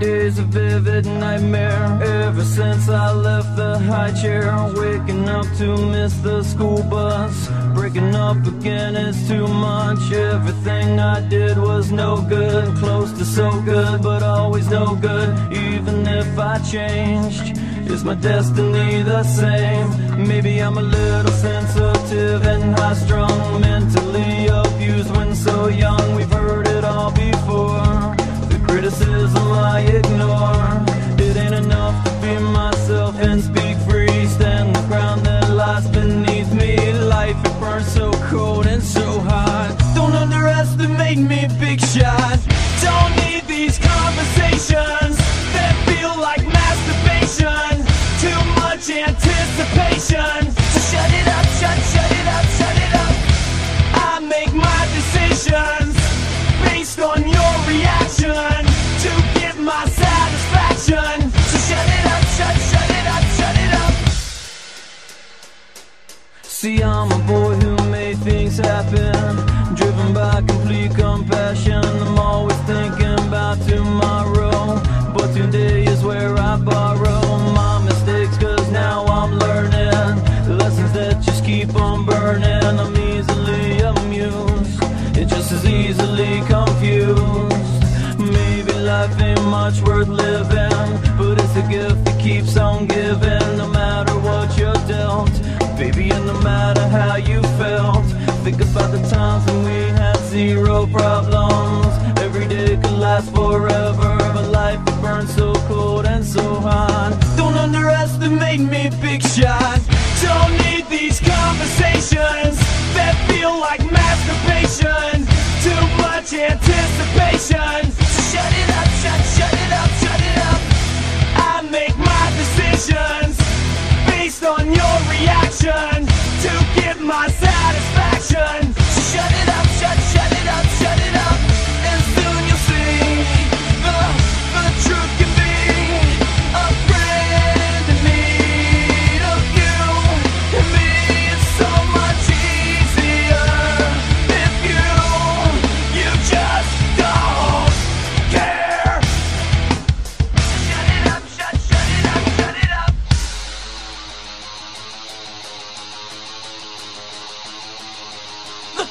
day's a vivid nightmare. Ever since I left the high chair Waking up to miss the school bus. Breaking up again is too much. Everything I did was no good. Close to so good, but always no good. Even if I changed is my destiny the same? Maybe I'm a little sensitive and high strung, mentally abused when So cold and so hot. Don't underestimate me, big shot. Don't need these conversations that feel like masturbation. Too much anticipation. So shut it up, shut, shut it up, shut it up. I make my decisions based on your reaction to get my satisfaction. So shut it up, shut, shut it up, shut it up. See, I'm a boy happen. When we had zero problems. Every day could last forever. But life it burns so cold and so hot. Don't underestimate me, big shot. Don't need these conversations that feel like masturbation. Too much anticipation. So shut it up, shut, shut it up, shut it up. I make my decisions based on your reaction to get my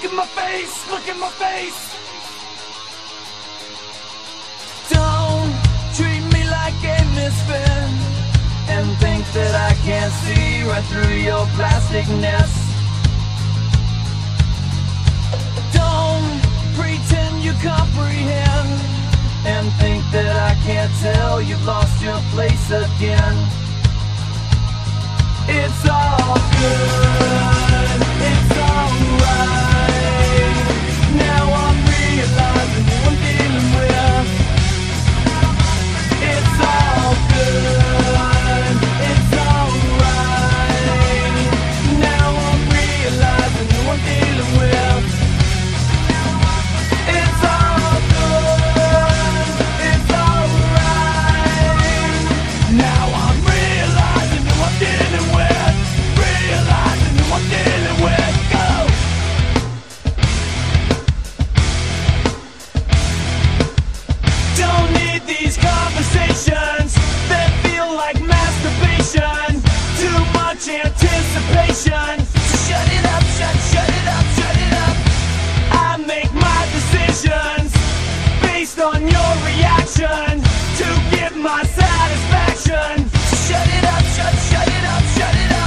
Look at my face, look at my face. Don't treat me like a misfit and think that I can't see right through your plasticness. Don't pretend you comprehend and think that I can't tell you've lost your place again. Shut it up, shut, shut it up, shut it up.